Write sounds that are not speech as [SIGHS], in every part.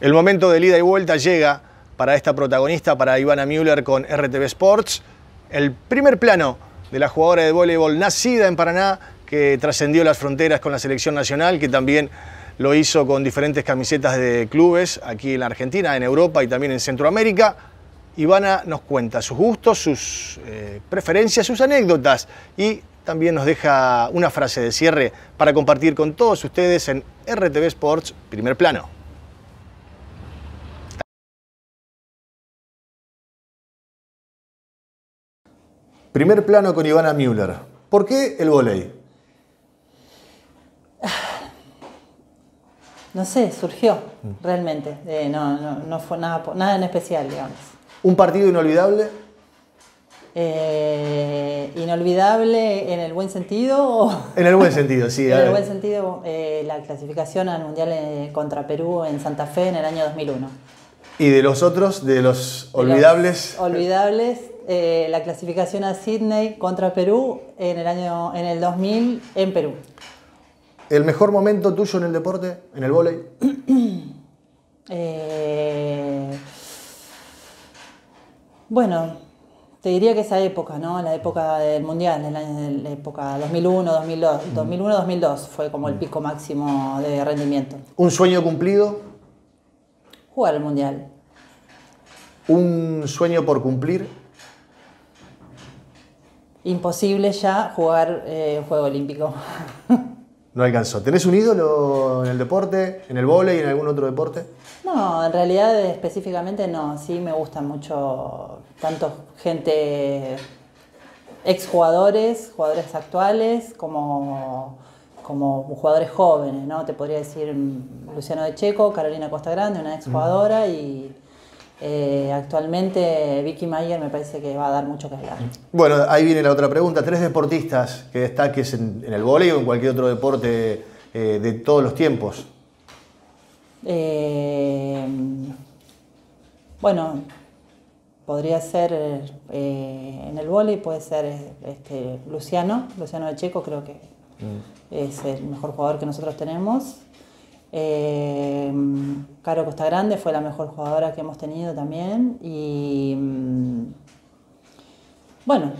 El momento de ida y vuelta llega para esta protagonista, para Ivana Müller con RTV Sports. El primer plano de la jugadora de voleibol nacida en Paraná, que trascendió las fronteras con la selección nacional, que también lo hizo con diferentes camisetas de clubes aquí en la Argentina, en Europa y también en Centroamérica. Ivana nos cuenta sus gustos, sus eh, preferencias, sus anécdotas y también nos deja una frase de cierre para compartir con todos ustedes en RTV Sports Primer Plano. Primer plano con Ivana Müller. ¿Por qué el volei? [SIGHS] No sé, surgió realmente. Eh, no, fue nada, nada en especial, digamos. ¿Un partido inolvidable? Eh, ¿Inolvidable en el buen sentido? [LAUGHS] En el buen sentido, sí. en el buen sentido, eh, la clasificación al Mundial contra Perú en Santa Fe en el año 2001. ¿Y de los otros, de los olvidables? olvidables, eh, la clasificación a Sydney contra Perú en el año en el 2000 en Perú. ¿El mejor momento tuyo en el deporte, en el vóley? [CLEARS THROAT] Eh, bueno, te diría que esa época, ¿no? La época del Mundial, la, época 2001, 2002. 2001, 2002 fue como el pico máximo de rendimiento. ¿Un sueño cumplido? Jugar el Mundial. ¿Un sueño por cumplir? Imposible ya jugar eh, Juego Olímpico. [LAUGHS] No alcanzó. ¿Tenés un ídolo en el deporte, en el vóley y en algún otro deporte? No, en realidad específicamente no. Sí me gustan mucho tanto gente, exjugadores, jugadores actuales, como, como jugadores jóvenes, ¿no? Te podría decir Luciano de Checo, Carolina Costa Grande, una exjugadora, y eh, actualmente Vicky Mayer me parece que va a dar mucho que hablar. Bueno, ahí viene la otra pregunta. Tres deportistas que destaques en, el vóley o en cualquier otro deporte eh, de todos los tiempos. Eh, bueno, podría ser en el vóley, puede ser este, Luciano, Luciano de Checo, creo que mm. es el mejor jugador que nosotros tenemos. Eh, Caro Costa Grande fue la mejor jugadora que hemos tenido también. Y mm, bueno,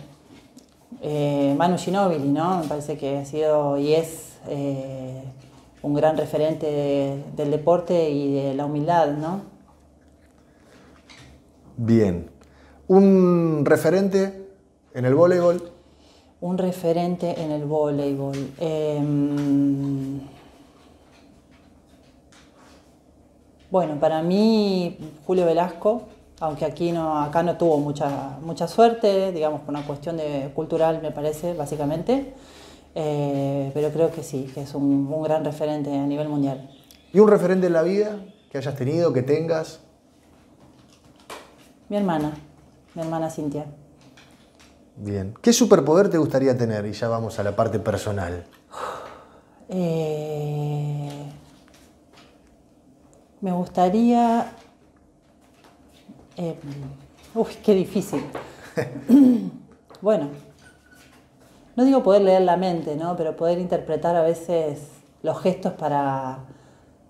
eh, Manu Ginóbili, ¿no? Me parece que ha sido y es eh, un gran referente del deporte y de la humildad, ¿no? Bien. ¿Un referente en el voleibol? Un referente en el voleibol. Bueno, para mí Julio Velasco, aunque aquí no, acá no tuvo mucha, mucha suerte, digamos por una cuestión de, cultural me parece, básicamente, eh, pero creo que sí, que es un, un, gran referente a nivel mundial. ¿Y un referente en la vida que hayas tenido, que tengas? Mi hermana, mi hermana Cintia. Bien. ¿Qué superpoder te gustaría tener? Y ya vamos a la parte personal. Eh, me gustaría... Eh, uy, qué difícil. [LAUGHS] bueno, no digo poder leer la mente, ¿no? pero poder interpretar a veces los gestos para,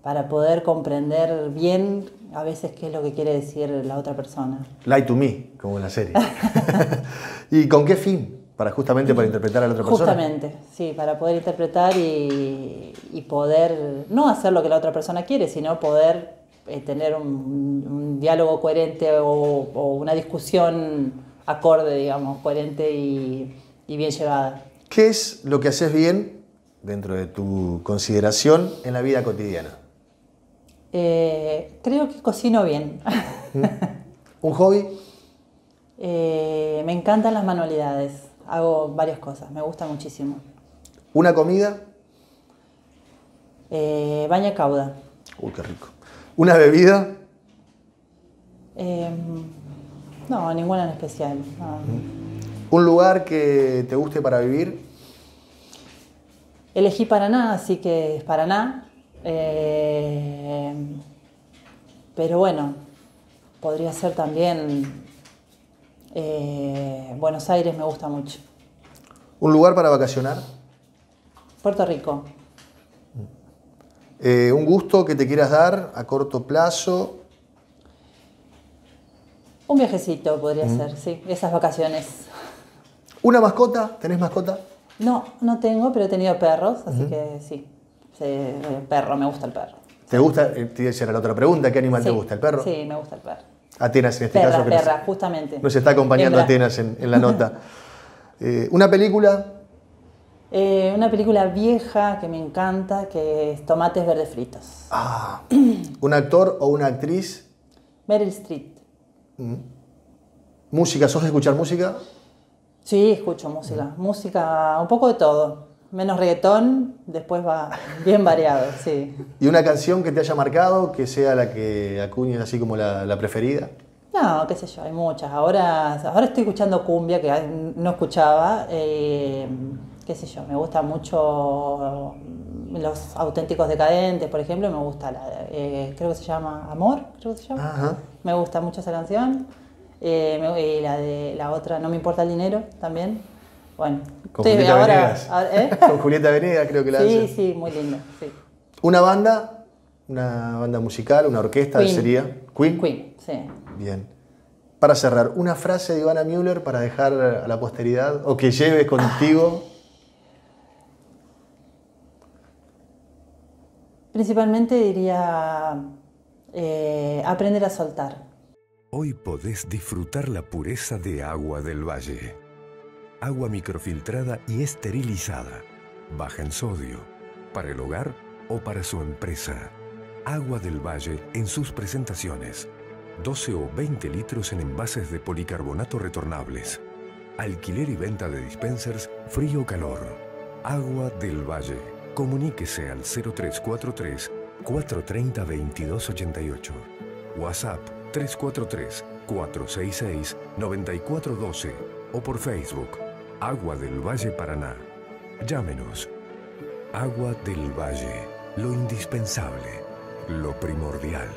para poder comprender bien a veces qué es lo que quiere decir la otra persona. Lie to me, como en la serie. [LAUGHS] [LAUGHS] ¿Y con qué fin? Para justamente para interpretar a la otra persona. Justamente, sí, para poder interpretar y, poder no hacer lo que la otra persona quiere, sino poder eh, tener un, diálogo coherente o, una discusión acorde, digamos, coherente y, bien llevada. ¿Qué es lo que haces bien dentro de tu consideración en la vida cotidiana? Eh, creo que cocino bien. ¿Mm? ¿Un hobby? [LAUGHS] Eh, me encantan las manualidades hago varias cosas, me gusta muchísimo. ¿Una comida? Eh, baña cauda. Uy, qué rico. ¿Una bebida? Em, no, ninguna en especial. ¿Un lugar que te guste para vivir? Elegí Paraná, así que es Paraná. Eh, pero bueno, podría ser también eh, Buenos Aires me gusta mucho. ¿Un lugar para vacacionar? Puerto Rico. Eh, ¿Un gusto que te quieras dar a corto plazo? Un viajecito podría ser, sí, esas vacaciones. ¿Una mascota? ¿Tenés mascota? No, no tengo, pero he tenido perros, así que sí. sí, perro, me gusta el perro. ¿Te gusta? Eh, te iba la otra pregunta, ¿qué animal te gusta? ¿El perro? Sí, me gusta el perro. Atenas en este perra, caso. Perra, nos, justamente. Nos está acompañando Atenas en, la nota. [LAUGHS] Eh, ¿Una película? Eh, una película vieja que me encanta, que es Tomates Verdes Fritos. Ah, ¿Un actor o una actriz? Meryl Streep. Mm. ¿Música? ¿Sos de escuchar música? Sí, escucho música. Música, un poco de todo. Menos reggaetón, después va bien variado, sí. ¿Y una canción que te haya marcado, que sea la que acuñes así como la, preferida? No, qué sé yo, hay muchas. Ahora, ahora estoy escuchando cumbia, que no escuchaba. Eh, qué sé yo, me gusta mucho los auténticos decadentes, por ejemplo, me gusta, la, eh, creo que se llama Amor, creo que se llama. Me gusta mucho esa canción. Eh, y la de la otra, No me importa el dinero, también. Bueno, con Julieta Venegas. ¿eh? [LAUGHS] con Julieta Venegas creo que la Sí, sí, muy lindo. Sí. ¿Una banda? ¿Una banda musical? ¿Una orquesta sería? ¿Queen? Queen, sí. Bien. Para cerrar, una frase de Ivana Müller para dejar a la posteridad o que lleves contigo. Principalmente diría eh, aprender a soltar. Hoy podés disfrutar la pureza de agua del valle. Agua microfiltrada y esterilizada, baja en sodio, para el hogar o para su empresa. Agua del Valle en sus presentaciones. 12 o 20 litros en envases de policarbonato retornables. Alquiler y venta de dispensers frío-calor. Agua del Valle. Comuníquese al 0343 430 2288. WhatsApp 343-466-9412 o por Facebook, Agua del Valle Paraná. Llámenos. Agua del Valle, lo indispensable, lo primordial.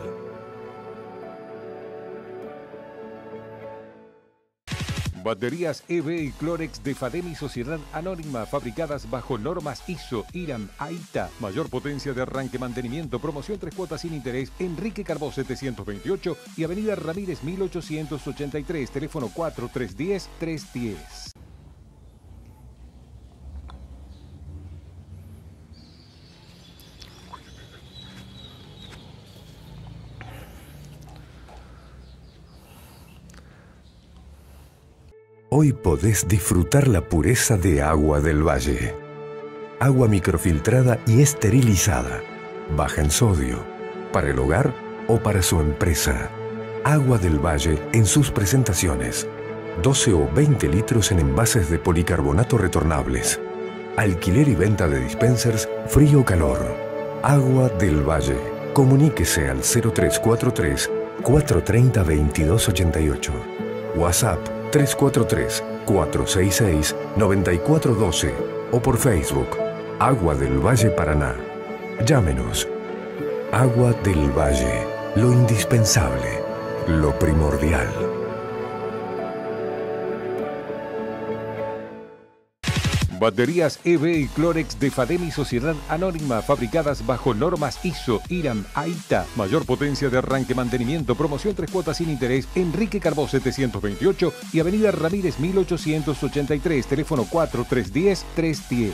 Baterías EV y Clorex de Fademi Sociedad Anónima, fabricadas bajo normas ISO, IRAM, AITA. Mayor potencia de arranque, mantenimiento, promoción tres cuotas sin interés, Enrique Carbó 728 y Avenida Ramírez 1883, teléfono 4310-310. Hoy podés disfrutar la pureza de agua del valle. Agua microfiltrada y esterilizada, baja en sodio, para el hogar o para su empresa. Agua del Valle en sus presentaciones. 12 o 20 litros en envases de policarbonato retornables. Alquiler y venta de dispensers frío-calor. Agua del Valle. Comuníquese al 0343 430 2288. WhatsApp 343-466-9412 o por Facebook, Agua del Valle Paraná. Llámenos. Agua del Valle, lo indispensable, lo primordial. Baterías EV y Clorex de Fademi Sociedad Anónima, fabricadas bajo normas ISO, IRAM, AITA. Mayor potencia de arranque, mantenimiento, promoción tres cuotas sin interés, Enrique Carbó 728 y Avenida Ramírez 1883, teléfono 4310 310.